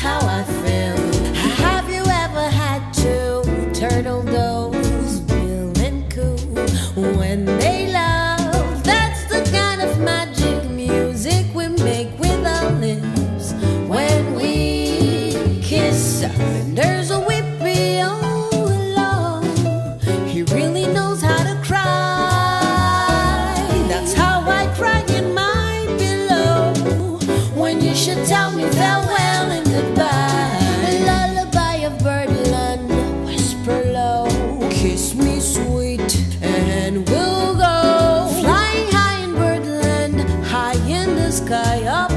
how I feel. Have you ever had two turtle doves, Bill and Coo, when they love? That's the kind of magic music we make with our lips when we kiss. And there's a whippy all along. He really knows how to cry. That's how I cry in my pillow when you should tell me farewell. Me sweet and we'll go. Flying high in birdland, high in the sky up